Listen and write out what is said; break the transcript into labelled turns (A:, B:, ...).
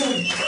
A: Action!